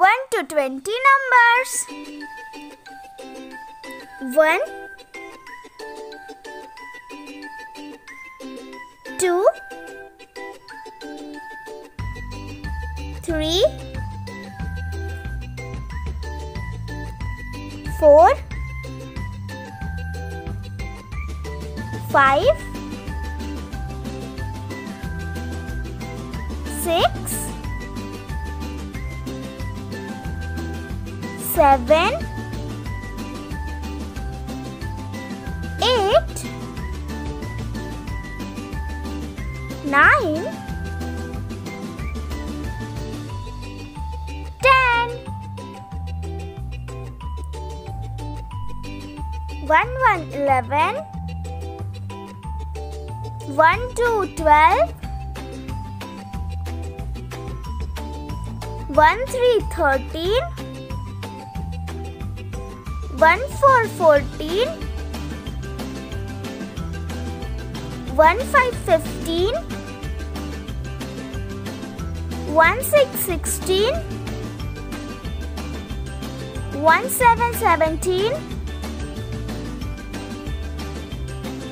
1 to 20 numbers. 1 2 3 4 5 6 7 8 9 10 1 1 11 1 2 12 1 3 13 1 4 14 1 5 15 1 6 16 1 7 17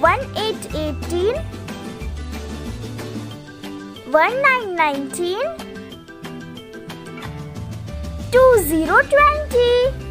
1 8 18 1 9 19 2 0 20